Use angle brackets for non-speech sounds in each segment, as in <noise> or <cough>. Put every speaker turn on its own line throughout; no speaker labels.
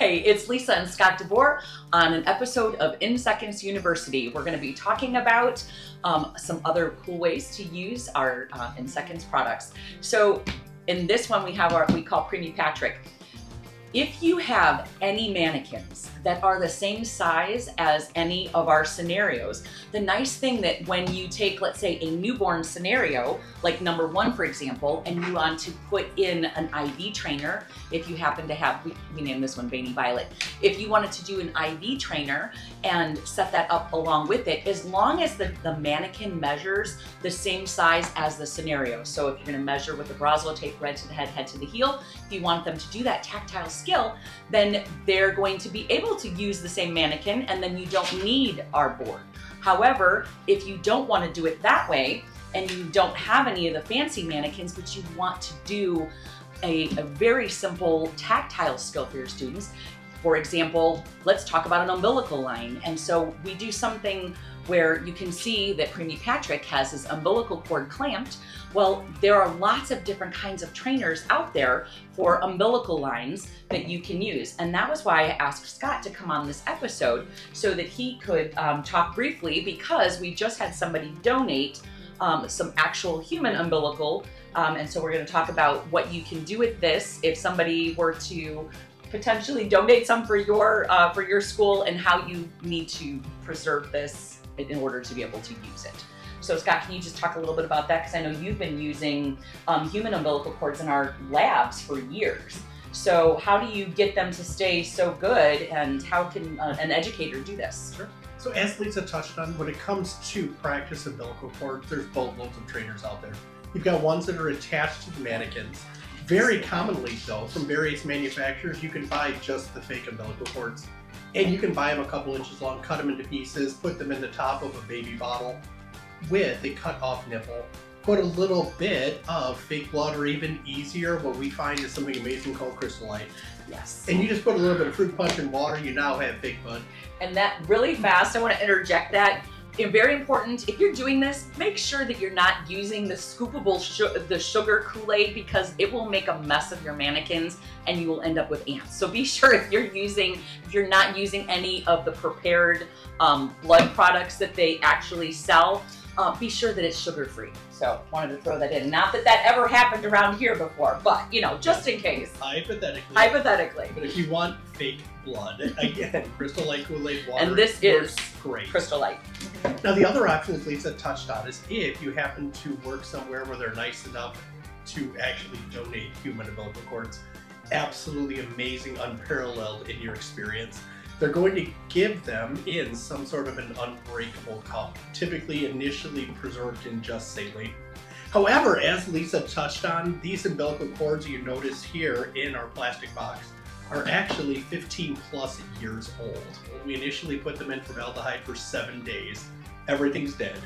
Hey, it's Lisa and Scott DeBoer on an episode of In Seconds University. We're going to be talking about um, some other cool ways to use our uh, In Seconds products. So, in this one, we have our we call Preemie Patrick. If you have any mannequins that are the same size as any of our scenarios, the nice thing that when you take, let's say, a newborn scenario, like number one, for example, and you want to put in an IV trainer, if you happen to have, we, we named this one Baby Violet, if you wanted to do an IV trainer and set that up along with it, as long as the, the mannequin measures the same size as the scenario. So if you're gonna measure with the Broselow tape red to the head, head to the heel, if you want them to do that tactile skill, then they're going to be able to use the same mannequin and then you don't need our board. However, if you don't want to do it that way and you don't have any of the fancy mannequins, but you want to do a, a very simple tactile skill for your students, for example, let's talk about an umbilical line. And so we do something where you can see that Preemie Patrick has his umbilical cord clamped. Well, there are lots of different kinds of trainers out there for umbilical lines that you can use. And that was why I asked Scott to come on this episode so that he could um, talk briefly because we just had somebody donate um, some actual human umbilical. Um, and so we're going to talk about what you can do with this if somebody were to potentially donate some for your uh, for your school and how you need to preserve this in order to be able to use it. So Scott, can you just talk a little bit about that? Because I know you've been using um, human umbilical cords in our labs for years. So how do you get them to stay so good and how can uh, an educator do this?
Sure. So as Lisa touched on, when it comes to practice umbilical cords, there's boatloads of trainers out there. You've got ones that are attached to the mannequins. Very commonly though, from various manufacturers, you can buy just the fake umbilical cords. And you can buy them a couple inches long, cut them into pieces, put them in the top of a baby bottle with a cut off nipple. Put a little bit of fake blood or even easier, what we find is something amazing called Crystal Light.
Yes.
And you just put a little bit of fruit punch and water, you now have fake blood.
And that really fast, I want to interject that. And very important, if you're doing this, make sure that you're not using the scoopable the sugar Kool-Aid because it will make a mess of your mannequins and you will end up with ants. So be <laughs> sure if you're using, if you're not using any of the prepared um, blood products that they actually sell, uh, be sure that it's sugar-free. So wanted to throw that in. Not that that ever happened around here before, but you know, just in case.
Hypothetically.
Hypothetically.
But if you want fake blood, <laughs> again, Crystal Light Kool-Aid water.
And this is
great.
Crystal Light.
Now the other option, that Lisa touched on, is if you happen to work somewhere where they're nice enough to actually donate human umbilical cords. Absolutely amazing, unparalleled in your experience they're going to give them in some sort of an unbreakable cup, typically initially preserved in just saline. However, as Lisa touched on, these umbilical cords you notice here in our plastic box are actually 15 plus years old. We initially put them in formaldehyde for seven days. Everything's dead.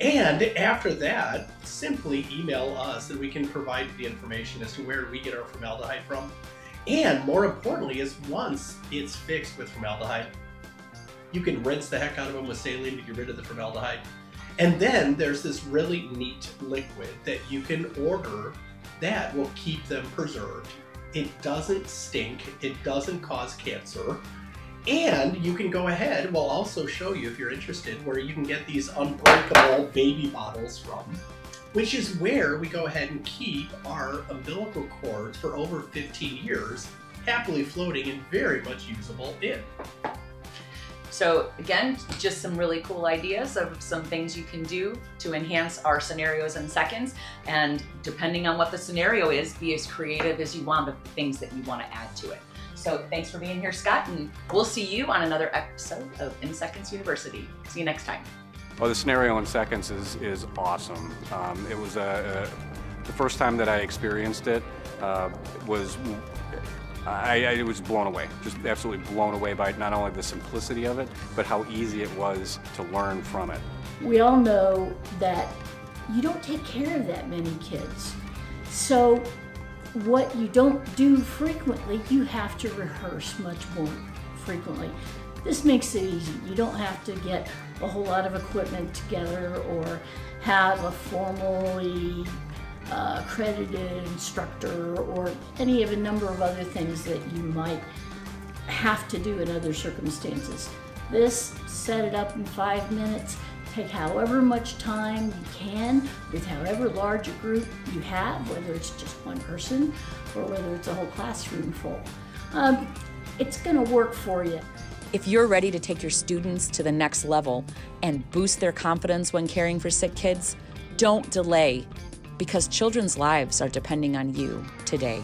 And after that, simply email us and we can provide the information as to where we get our formaldehyde from. And more importantly is once it's fixed with formaldehyde, you can rinse the heck out of them with saline to get rid of the formaldehyde. And then there's this really neat liquid that you can order that will keep them preserved. It doesn't stink, it doesn't cause cancer, and you can go ahead, we'll also show you if you're interested, where you can get these unbreakable baby bottles from which is where we go ahead and keep our umbilical cords for over 15 years, happily floating and very much usable in.
So again, just some really cool ideas of some things you can do to enhance our scenarios in seconds. And depending on what the scenario is, be as creative as you want with the things that you want to add to it. So thanks for being here, Scott, and we'll see you on another episode of In Seconds University. See you next time.
Well, the scenario in seconds is, is awesome. Um, it was the first time that I experienced it uh, was I, I, was blown away, just absolutely blown away by not only the simplicity of it, but how easy it was to learn from it.
We all know that you don't take care of that many kids. So what you don't do frequently, you have to rehearse much more frequently. This makes it easy. You don't have to get a whole lot of equipment together or have a formally uh, accredited instructor or any of a number of other things that you might have to do in other circumstances. This, set it up in five minutes, take however much time you can with however large a group you have, whether it's just one person or whether it's a whole classroom full. Um, it's going to work for you.
If you're ready to take your students to the next level and boost their confidence when caring for sick kids, don't delay because children's lives are depending on you today.